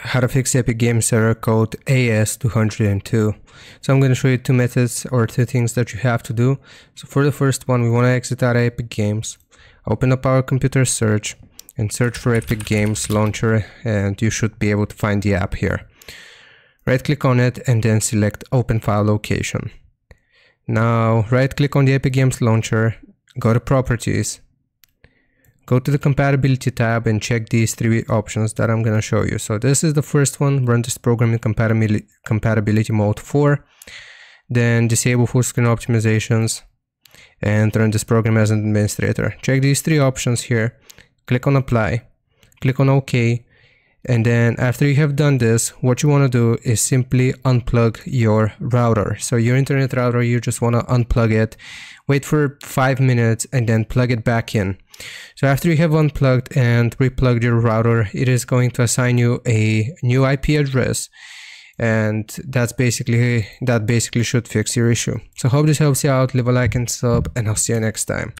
how to fix Epic Games error code AS202. So I'm going to show you two methods or two things that you have to do. So for the first one, we want to exit out Epic Games, open up our computer search and search for Epic Games Launcher and you should be able to find the app here. Right click on it and then select open file location. Now right click on the Epic Games Launcher, go to properties Go to the compatibility tab and check these three options that I'm going to show you. So this is the first one, run this program in compatibility, compatibility mode 4. Then disable full screen optimizations and run this program as an administrator. Check these three options here, click on apply, click on OK, and then after you have done this, what you want to do is simply unplug your router. So your internet router, you just want to unplug it, wait for five minutes and then plug it back in. So after you have unplugged and replugged your router, it is going to assign you a new IP address and that's basically that basically should fix your issue so hope this helps you out leave a like and sub and i'll see you next time